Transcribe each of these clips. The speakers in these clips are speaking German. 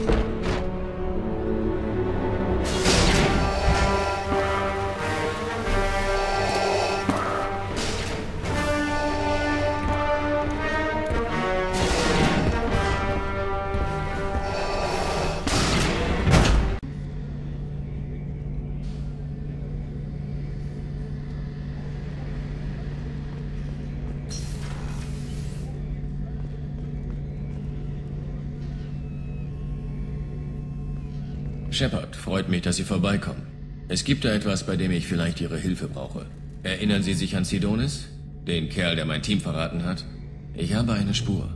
you Shepard, freut mich, dass Sie vorbeikommen. Es gibt da etwas, bei dem ich vielleicht Ihre Hilfe brauche. Erinnern Sie sich an Sidonis? Den Kerl, der mein Team verraten hat? Ich habe eine Spur.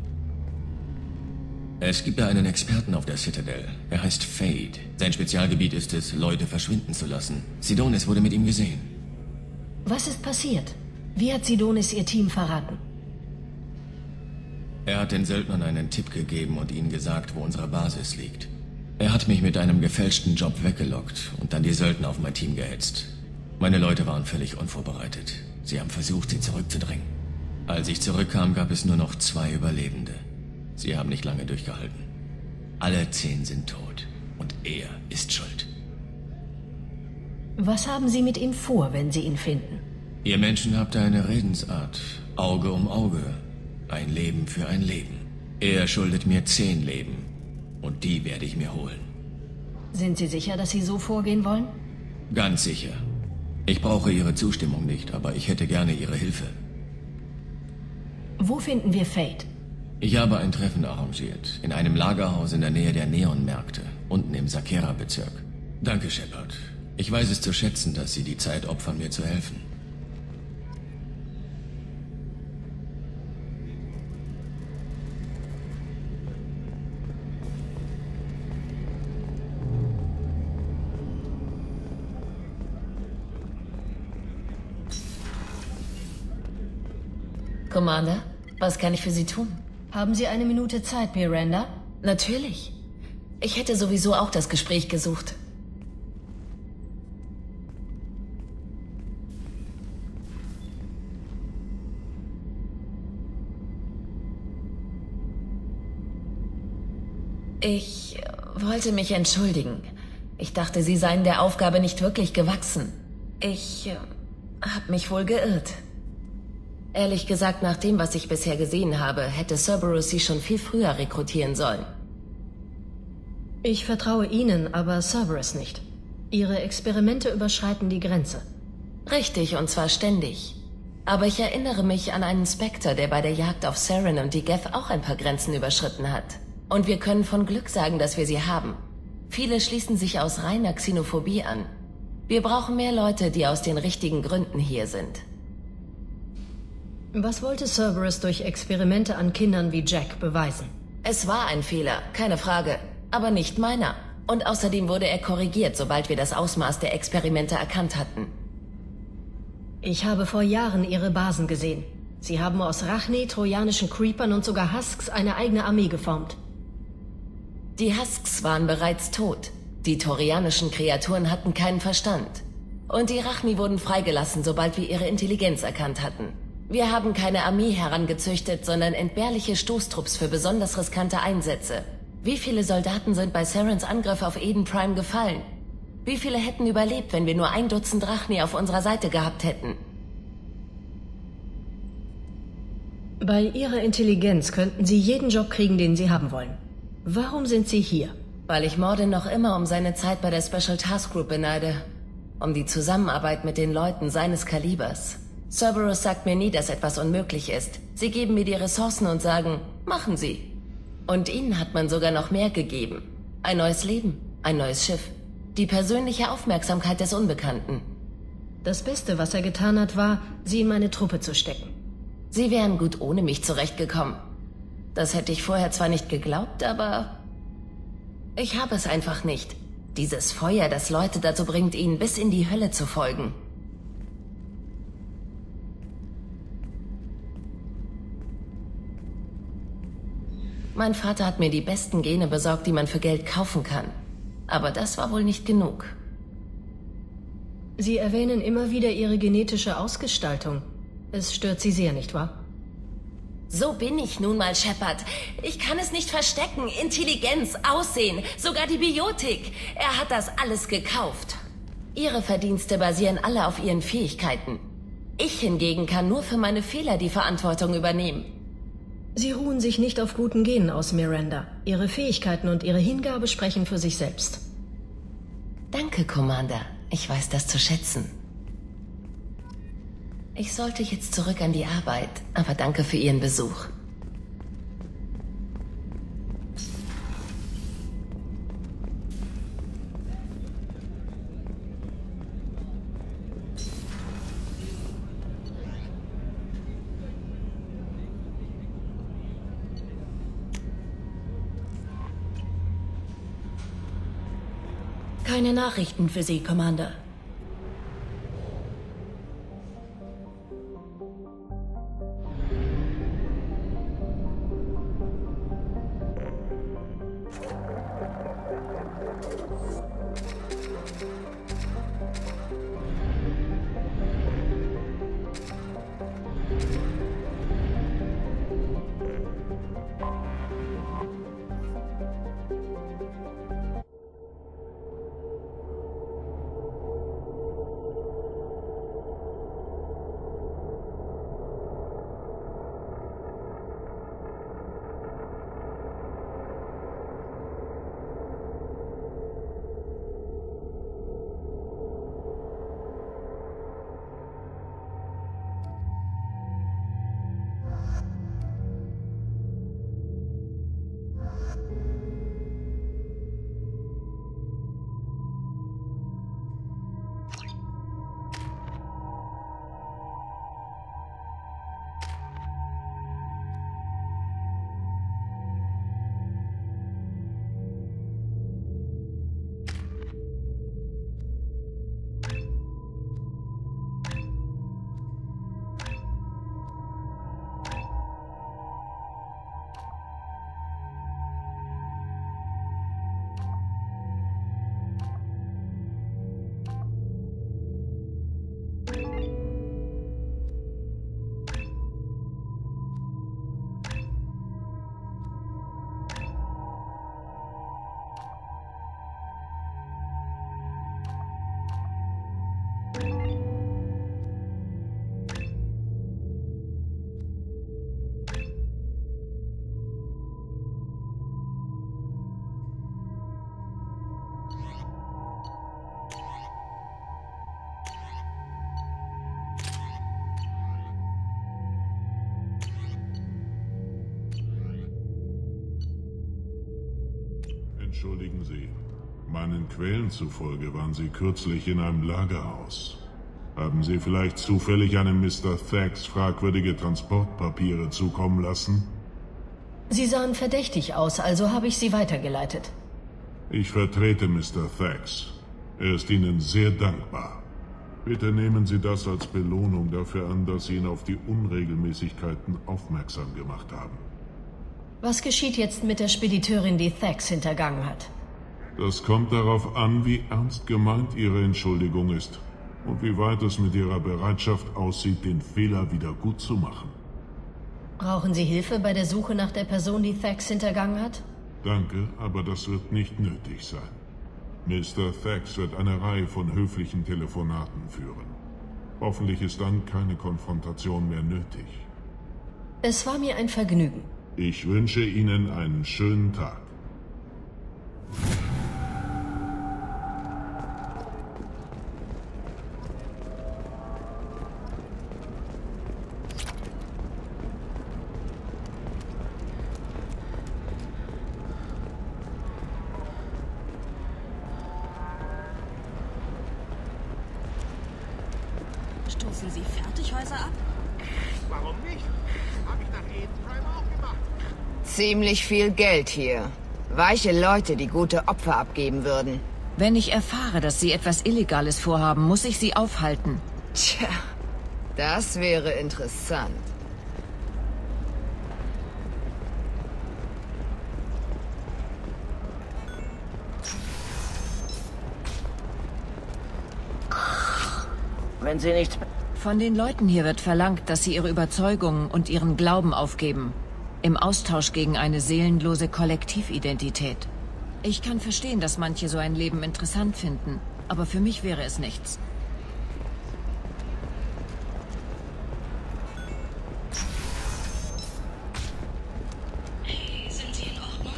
Es gibt da einen Experten auf der Citadel. Er heißt Fade. Sein Spezialgebiet ist es, Leute verschwinden zu lassen. Sidonis wurde mit ihm gesehen. Was ist passiert? Wie hat Sidonis ihr Team verraten? Er hat den Söldnern einen Tipp gegeben und ihnen gesagt, wo unsere Basis liegt. Er hat mich mit einem gefälschten Job weggelockt und dann die Söldner auf mein Team gehetzt. Meine Leute waren völlig unvorbereitet. Sie haben versucht, sie zurückzudrängen. Als ich zurückkam, gab es nur noch zwei Überlebende. Sie haben nicht lange durchgehalten. Alle zehn sind tot. Und er ist schuld. Was haben Sie mit ihm vor, wenn Sie ihn finden? Ihr Menschen habt eine Redensart. Auge um Auge. Ein Leben für ein Leben. Er schuldet mir zehn Leben. Und die werde ich mir holen. Sind Sie sicher, dass Sie so vorgehen wollen? Ganz sicher. Ich brauche Ihre Zustimmung nicht, aber ich hätte gerne Ihre Hilfe. Wo finden wir Fate? Ich habe ein Treffen arrangiert. In einem Lagerhaus in der Nähe der Neonmärkte. Unten im Sakera-Bezirk. Danke, Shepard. Ich weiß es zu schätzen, dass Sie die Zeit opfern, mir zu helfen. Commander, was kann ich für Sie tun? Haben Sie eine Minute Zeit, Miranda? Natürlich. Ich hätte sowieso auch das Gespräch gesucht. Ich wollte mich entschuldigen. Ich dachte, Sie seien der Aufgabe nicht wirklich gewachsen. Ich äh, habe mich wohl geirrt. Ehrlich gesagt, nach dem, was ich bisher gesehen habe, hätte Cerberus sie schon viel früher rekrutieren sollen. Ich vertraue Ihnen, aber Cerberus nicht. Ihre Experimente überschreiten die Grenze. Richtig, und zwar ständig. Aber ich erinnere mich an einen Spectre, der bei der Jagd auf Saren und die Geth auch ein paar Grenzen überschritten hat. Und wir können von Glück sagen, dass wir sie haben. Viele schließen sich aus reiner Xenophobie an. Wir brauchen mehr Leute, die aus den richtigen Gründen hier sind. Was wollte Cerberus durch Experimente an Kindern wie Jack beweisen? Es war ein Fehler, keine Frage, aber nicht meiner. Und außerdem wurde er korrigiert, sobald wir das Ausmaß der Experimente erkannt hatten. Ich habe vor Jahren ihre Basen gesehen. Sie haben aus Rachne, trojanischen Creepern und sogar Husks eine eigene Armee geformt. Die Husks waren bereits tot. Die torianischen Kreaturen hatten keinen Verstand. Und die Rachni wurden freigelassen, sobald wir ihre Intelligenz erkannt hatten. Wir haben keine Armee herangezüchtet, sondern entbehrliche Stoßtrupps für besonders riskante Einsätze. Wie viele Soldaten sind bei Sarens Angriff auf Eden Prime gefallen? Wie viele hätten überlebt, wenn wir nur ein Dutzend Drachni auf unserer Seite gehabt hätten? Bei Ihrer Intelligenz könnten Sie jeden Job kriegen, den Sie haben wollen. Warum sind Sie hier? Weil ich Morden noch immer um seine Zeit bei der Special Task Group beneide. Um die Zusammenarbeit mit den Leuten seines Kalibers. Cerberus sagt mir nie, dass etwas unmöglich ist. Sie geben mir die Ressourcen und sagen, machen Sie. Und ihnen hat man sogar noch mehr gegeben. Ein neues Leben, ein neues Schiff. Die persönliche Aufmerksamkeit des Unbekannten. Das Beste, was er getan hat, war, sie in meine Truppe zu stecken. Sie wären gut ohne mich zurechtgekommen. Das hätte ich vorher zwar nicht geglaubt, aber... Ich habe es einfach nicht. Dieses Feuer, das Leute dazu bringt, ihnen bis in die Hölle zu folgen. Mein Vater hat mir die besten Gene besorgt, die man für Geld kaufen kann. Aber das war wohl nicht genug. Sie erwähnen immer wieder Ihre genetische Ausgestaltung. Es stört Sie sehr, nicht wahr? So bin ich nun mal, Shepard. Ich kann es nicht verstecken. Intelligenz, Aussehen, sogar die Biotik. Er hat das alles gekauft. Ihre Verdienste basieren alle auf Ihren Fähigkeiten. Ich hingegen kann nur für meine Fehler die Verantwortung übernehmen. Sie ruhen sich nicht auf guten Genen aus, Miranda. Ihre Fähigkeiten und Ihre Hingabe sprechen für sich selbst. Danke, Commander. Ich weiß das zu schätzen. Ich sollte jetzt zurück an die Arbeit, aber danke für Ihren Besuch. Keine Nachrichten für Sie, Commander. Sie. Meinen Quellen zufolge waren Sie kürzlich in einem Lagerhaus. Haben Sie vielleicht zufällig einem Mr. Thax fragwürdige Transportpapiere zukommen lassen? Sie sahen verdächtig aus, also habe ich sie weitergeleitet. Ich vertrete Mr. Thax. Er ist Ihnen sehr dankbar. Bitte nehmen Sie das als Belohnung dafür an, dass Sie ihn auf die Unregelmäßigkeiten aufmerksam gemacht haben. Was geschieht jetzt mit der Spediteurin, die Thax hintergangen hat? Das kommt darauf an, wie ernst gemeint Ihre Entschuldigung ist und wie weit es mit Ihrer Bereitschaft aussieht, den Fehler wieder gut zu machen. Brauchen Sie Hilfe bei der Suche nach der Person, die Thax hintergangen hat? Danke, aber das wird nicht nötig sein. Mr. Thax wird eine Reihe von höflichen Telefonaten führen. Hoffentlich ist dann keine Konfrontation mehr nötig. Es war mir ein Vergnügen. Ich wünsche Ihnen einen schönen Tag. Stoßen Sie Fertighäuser ab? Warum nicht? Hab ich nach Eden Prime auch gemacht. Ziemlich viel Geld hier. Weiche Leute, die gute Opfer abgeben würden. Wenn ich erfahre, dass Sie etwas Illegales vorhaben, muss ich Sie aufhalten. Tja, das wäre interessant. Wenn Sie nichts Von den Leuten hier wird verlangt, dass sie ihre Überzeugungen und ihren Glauben aufgeben. Im Austausch gegen eine seelenlose Kollektividentität. Ich kann verstehen, dass manche so ein Leben interessant finden, aber für mich wäre es nichts. Hey, sind Sie in Ordnung?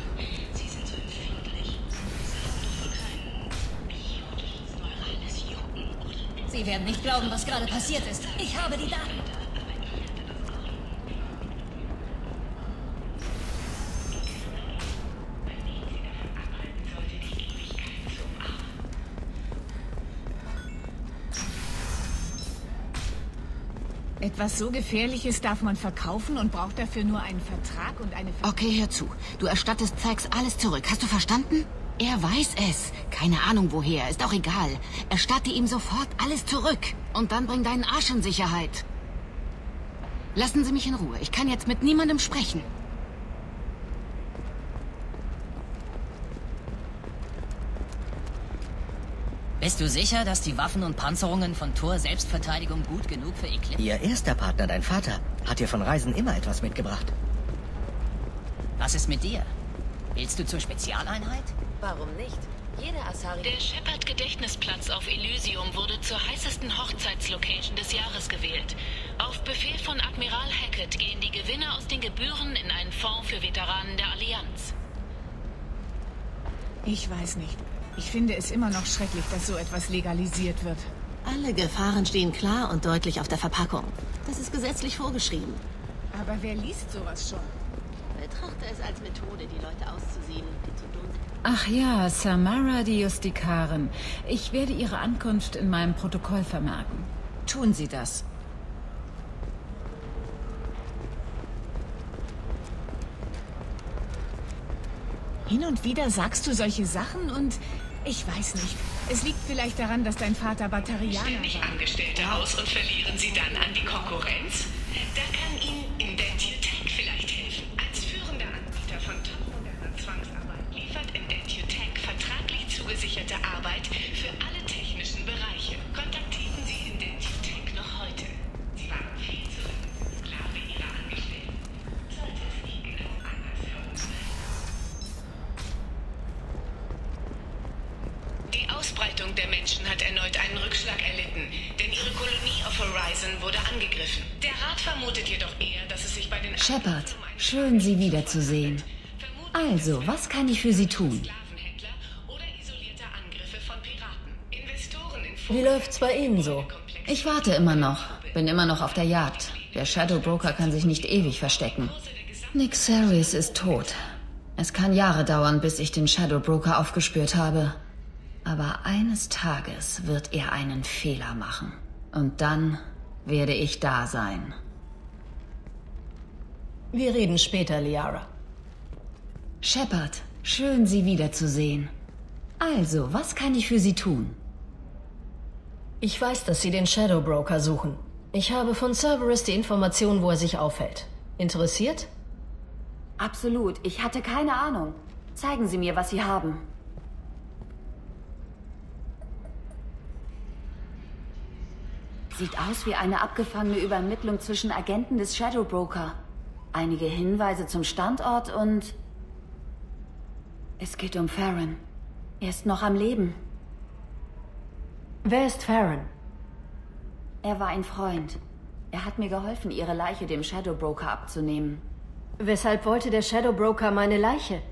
Sie sind so empfindlich. Sie haben doch wohl kein biotisches neurales Jucken, oder? Sie werden nicht glauben, was gerade passiert ist. Ich habe die Daten. Etwas so Gefährliches darf man verkaufen und braucht dafür nur einen Vertrag und eine... Ver Okay, hör zu. Du erstattest Zax alles zurück. Hast du verstanden? Er weiß es. Keine Ahnung woher. Ist auch egal. Erstatte ihm sofort alles zurück. Und dann bring deinen Arsch in Sicherheit. Lassen Sie mich in Ruhe. Ich kann jetzt mit niemandem sprechen. Bist du sicher, dass die Waffen und Panzerungen von Thor Selbstverteidigung gut genug für Eclipse? Ihr erster Partner, dein Vater, hat dir von Reisen immer etwas mitgebracht. Was ist mit dir? Willst du zur Spezialeinheit? Warum nicht? Jeder Asari... Der Shepard-Gedächtnisplatz auf Elysium wurde zur heißesten Hochzeitslocation des Jahres gewählt. Auf Befehl von Admiral Hackett gehen die Gewinne aus den Gebühren in einen Fonds für Veteranen der Allianz. Ich weiß nicht. Ich finde es immer noch schrecklich, dass so etwas legalisiert wird. Alle Gefahren stehen klar und deutlich auf der Verpackung. Das ist gesetzlich vorgeschrieben. Aber wer liest sowas schon? Betrachte es als Methode, die Leute auszusieben, die zu dumm sind. Ach ja, Samara die Justikarin. Ich werde Ihre Ankunft in meinem Protokoll vermerken. Tun Sie das. Hin und wieder sagst du solche Sachen und ich weiß nicht. Es liegt vielleicht daran, dass dein Vater Batterianer Ständig war. Angestellte aus und verlieren sie dann an die Konkurrenz? Da kann Ihnen Indentutech vielleicht helfen. Als führender Anbieter von topmoderner Zwangsarbeit liefert Indentutech vertraglich zugesicherte Arbeit vermutet jedoch eher, dass es sich bei den Shepard, schön Sie wiederzusehen. Also, was kann ich für Sie tun? Wie läuft's bei Ihnen so? Ich warte immer noch. Bin immer noch auf der Jagd. Der Shadow Broker kann sich nicht ewig verstecken. Nick Saris ist tot. Es kann Jahre dauern, bis ich den Shadow Broker aufgespürt habe. Aber eines Tages wird er einen Fehler machen. Und dann werde ich da sein. Wir reden später, Liara. Shepard, schön Sie wiederzusehen. Also, was kann ich für Sie tun? Ich weiß, dass Sie den Shadow Broker suchen. Ich habe von Cerberus die Information, wo er sich aufhält. Interessiert? Absolut. Ich hatte keine Ahnung. Zeigen Sie mir, was Sie haben. Sieht aus wie eine abgefangene Übermittlung zwischen Agenten des Shadow Broker. Einige Hinweise zum Standort und... Es geht um Farron. Er ist noch am Leben. Wer ist Farron? Er war ein Freund. Er hat mir geholfen, ihre Leiche dem Shadow Broker abzunehmen. Weshalb wollte der Shadow Broker meine Leiche?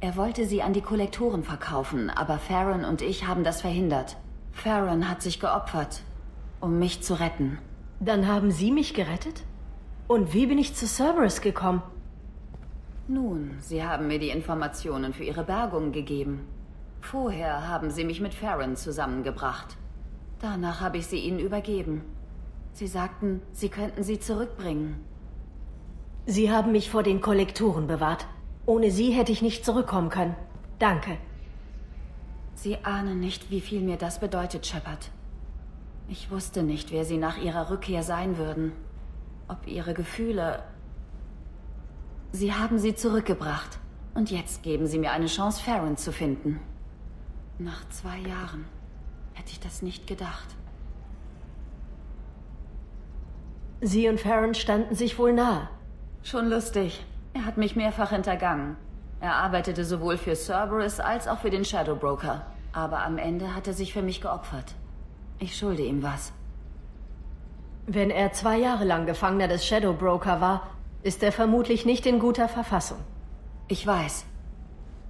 Er wollte sie an die Kollektoren verkaufen, aber Farron und ich haben das verhindert. Farron hat sich geopfert, um mich zu retten. Dann haben Sie mich gerettet? Und wie bin ich zu Cerberus gekommen? Nun, Sie haben mir die Informationen für Ihre Bergung gegeben. Vorher haben Sie mich mit Farron zusammengebracht. Danach habe ich sie Ihnen übergeben. Sie sagten, Sie könnten sie zurückbringen. Sie haben mich vor den Kollektoren bewahrt. Ohne Sie hätte ich nicht zurückkommen können. Danke. Sie ahnen nicht, wie viel mir das bedeutet, Shepard. Ich wusste nicht, wer Sie nach Ihrer Rückkehr sein würden. Ob Ihre Gefühle... Sie haben sie zurückgebracht. Und jetzt geben Sie mir eine Chance, Farron zu finden. Nach zwei Jahren hätte ich das nicht gedacht. Sie und Farron standen sich wohl nahe. Schon lustig. Er hat mich mehrfach hintergangen. Er arbeitete sowohl für Cerberus als auch für den Shadow Broker. Aber am Ende hat er sich für mich geopfert. Ich schulde ihm was. Wenn er zwei Jahre lang Gefangener des Shadow Broker war, ist er vermutlich nicht in guter Verfassung. Ich weiß.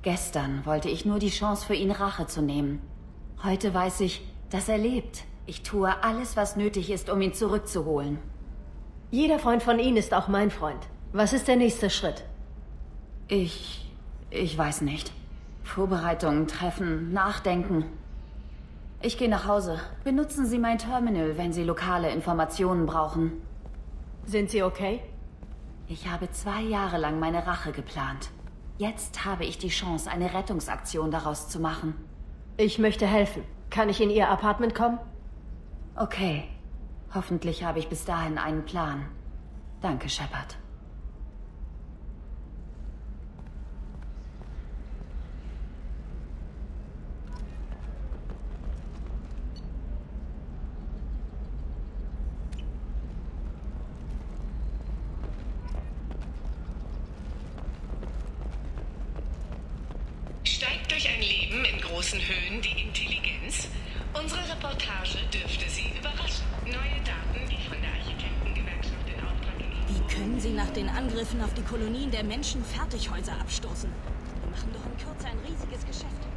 Gestern wollte ich nur die Chance für ihn Rache zu nehmen. Heute weiß ich, dass er lebt. Ich tue alles, was nötig ist, um ihn zurückzuholen. Jeder Freund von Ihnen ist auch mein Freund. Was ist der nächste Schritt? Ich... ich weiß nicht. Vorbereitungen treffen, nachdenken. Ich gehe nach Hause. Benutzen Sie mein Terminal, wenn Sie lokale Informationen brauchen. Sind Sie okay? Ich habe zwei Jahre lang meine Rache geplant. Jetzt habe ich die Chance, eine Rettungsaktion daraus zu machen. Ich möchte helfen. Kann ich in Ihr Apartment kommen? Okay. Hoffentlich habe ich bis dahin einen Plan. Danke, Shepard. Kolonien der Menschen Fertighäuser abstoßen? Wir machen doch in Kürze ein riesiges Geschäft.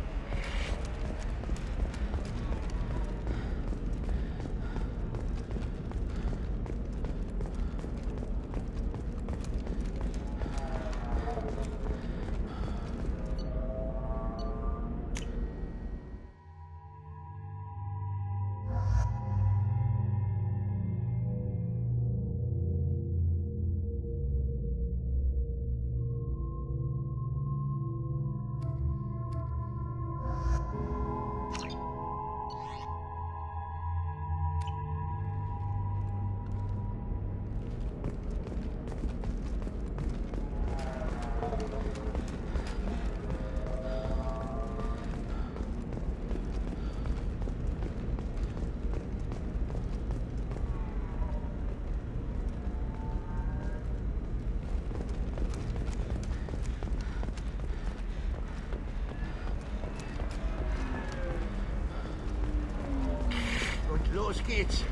Geht's.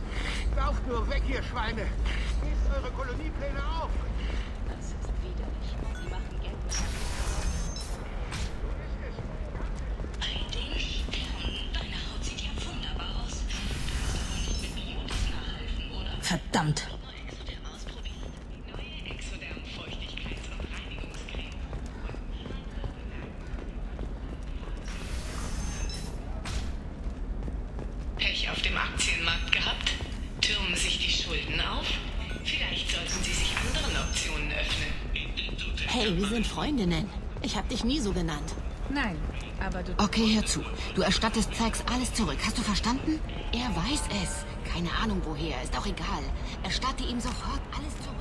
Lauft nur weg, ihr Schweine. Gebt eure Koloniepläne auf. Das ist widerlich. Sie machen Geld mit Eindeutig. Deine Haut sieht ja wunderbar aus. Du kannst wohl nicht mit Biotis nachhelfen, oder? Verdammt. Freundinnen. Ich hab dich nie so genannt. Nein, aber du... Okay, hör zu. Du erstattest Zax alles zurück. Hast du verstanden? Er weiß es. Keine Ahnung woher. Ist auch egal. Erstatte ihm sofort alles zurück.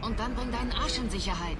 Und dann bring deinen Arsch in Sicherheit.